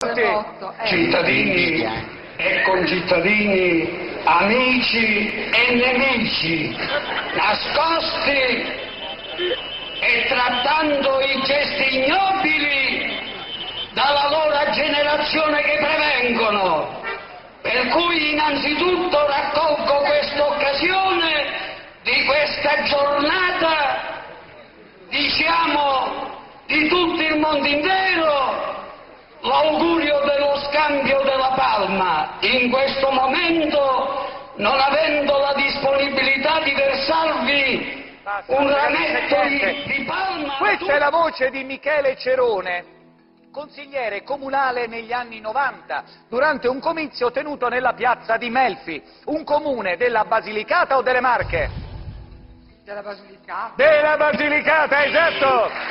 Eh. cittadini e concittadini, amici e nemici, nascosti e trattando i gesti ignobili dalla loro generazione che prevengono. Per cui innanzitutto raccolgo questa occasione di questa giornata, diciamo, di tutto il mondo intero, l'augurio dello scambio della palma, in questo momento non avendo la disponibilità di versarvi un rametto di, di palma. Questa è la voce di Michele Cerone, consigliere comunale negli anni 90, durante un comizio tenuto nella piazza di Melfi, un comune della Basilicata o delle Marche? Della Basilicata. Della Basilicata, esatto!